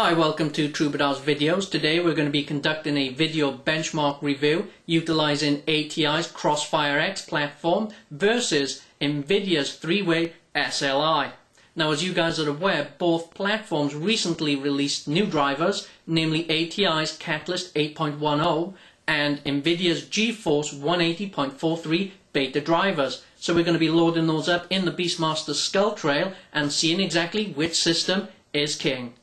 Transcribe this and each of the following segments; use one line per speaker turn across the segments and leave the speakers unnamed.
Hi, welcome to Trubritar's videos. Today we're going to be conducting a video benchmark review utilizing ATI's Crossfire X platform versus NVIDIA's three-way SLI. Now as you guys are aware, both platforms recently released new drivers, namely ATI's Catalyst 8.10 and NVIDIA's GeForce 180.43 beta drivers. So we're going to be loading those up in the Beastmaster Skulltrail and seeing exactly which system is king.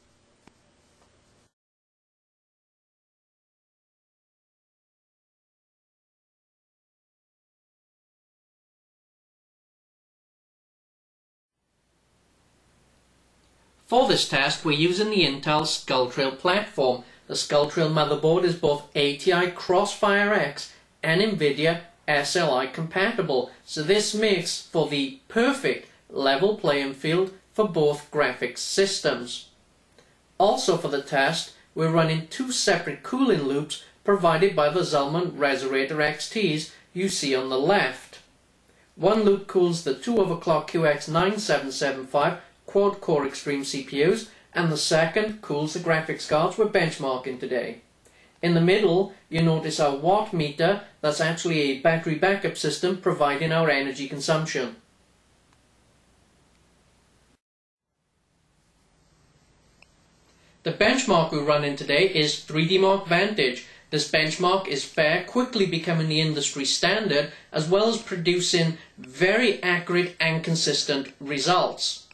For this test, we're using the Intel Skulltrail platform. The Skulltrail motherboard is both ATI Crossfire X and NVIDIA SLI compatible, so this makes for the perfect level playing field for both graphics systems. Also for the test, we're running two separate cooling loops provided by the Zalman Reserator XTs you see on the left. One loop cools the 2 overclock QX9775 quad-core Extreme CPUs, and the second cools the graphics cards we're benchmarking today. In the middle, you notice our watt meter, that's actually a battery backup system providing our energy consumption. The benchmark we're running today is 3D Mark Vantage. This benchmark is fair, quickly becoming the industry standard, as well as producing very accurate and consistent results.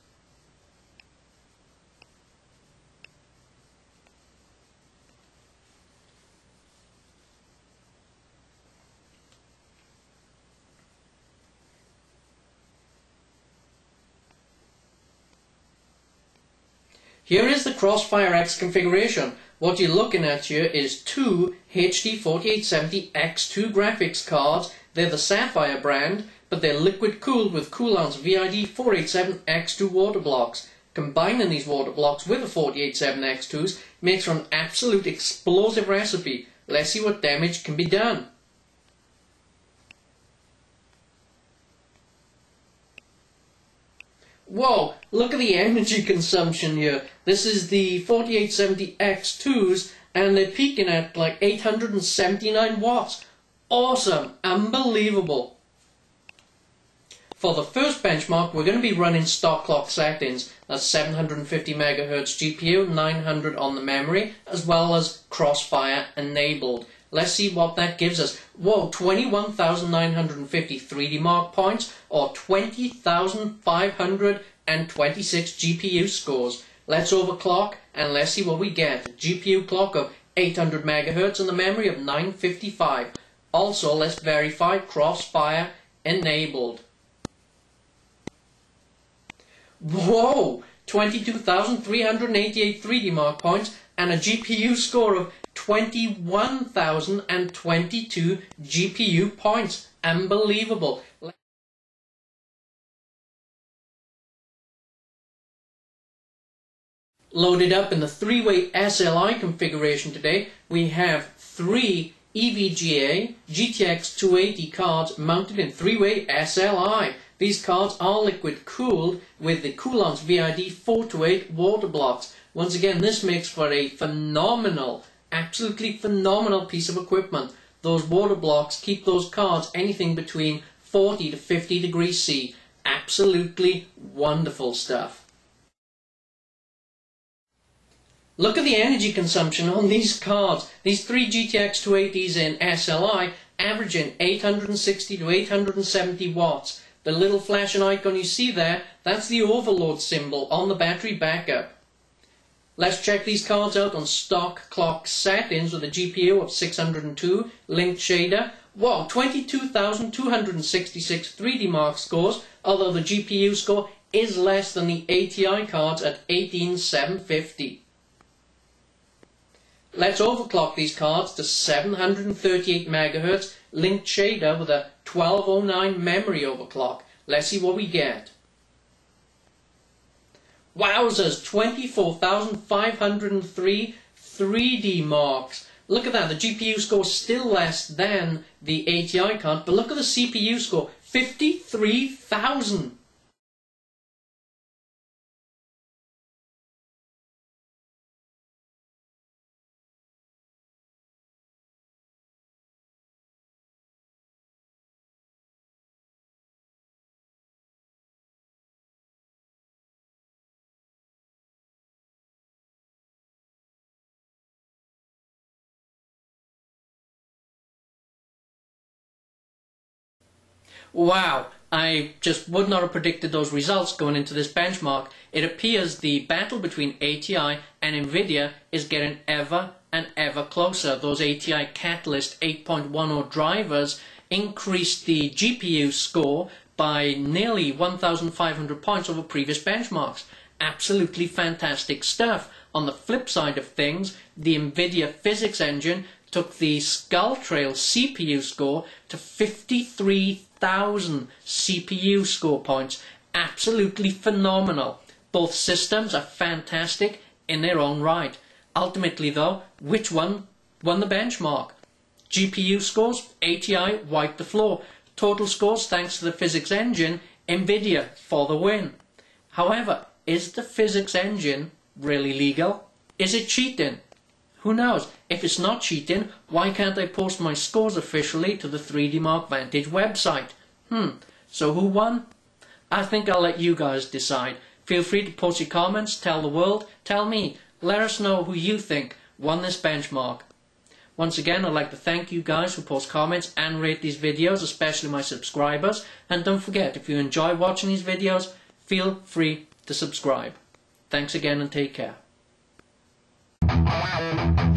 Here is the Crossfire X configuration. What you're looking at here is two HD 4870X2 graphics cards. They're the Sapphire brand, but they're liquid cooled with Koolance VID 487X2 water blocks. Combining these water blocks with the 487X2s makes for an absolute explosive recipe. Let's see what damage can be done. Whoa, look at the energy consumption here. This is the 4870X2s and they're peaking at like 879 watts. Awesome, unbelievable. For the first benchmark, we're going to be running stock clock settings. That's 750 megahertz GPU, 900 on the memory, as well as crossfire enabled. Let's see what that gives us. Whoa, 21,950 3D mark points or 20,526 GPU scores. Let's overclock and let's see what we get. A GPU clock of 800 megahertz and the memory of 955. Also, let's verify crossfire enabled. Whoa! 22,388 3D mark points and a GPU score of 21,022 GPU points. Unbelievable. Loaded up in the three-way SLI configuration today, we have three EVGA GTX 280 cards mounted in three-way SLI. These cards are liquid cooled with the Koolance VID 428 water blocks. Once again, this makes for a phenomenal, absolutely phenomenal piece of equipment. Those water blocks keep those cards anything between 40 to 50 degrees C. Absolutely wonderful stuff. Look at the energy consumption on these cards. These three GTX 280s in SLI averaging 860 to 870 watts. The little flashing icon you see there, that's the overload symbol on the battery backup. Let's check these cards out on stock clock settings with a GPU of 602, linked shader. Wow, 22,266 3D mark scores, although the GPU score is less than the ATI cards at 18750. Let's overclock these cards to 738 MHz linked shader with a 1209 memory overclock. Let's see what we get. Wowzers, 24,503 3D marks. Look at that, the GPU score is still less than the ATI card, but look at the CPU score, 53,000. Wow, I just would not have predicted those results going into this benchmark. It appears the battle between ATI and Nvidia is getting ever and ever closer. Those ATI Catalyst 8.10 drivers increased the GPU score by nearly 1,500 points over previous benchmarks. Absolutely fantastic stuff. On the flip side of things, the NVIDIA physics engine took the Skulltrail CPU score to 53,000 CPU score points. Absolutely phenomenal. Both systems are fantastic in their own right. Ultimately though, which one won the benchmark? GPU scores, ATI wiped the floor. Total scores, thanks to the physics engine, NVIDIA for the win. However, is the physics engine really legal? Is it cheating? Who knows? If it's not cheating, why can't I post my scores officially to the 3D Mark Vantage website? Hmm, so who won? I think I'll let you guys decide. Feel free to post your comments, tell the world, tell me. Let us know who you think won this benchmark. Once again, I'd like to thank you guys who post comments and rate these videos, especially my subscribers. And don't forget, if you enjoy watching these videos, feel free to subscribe. Thanks again and take care. Bye.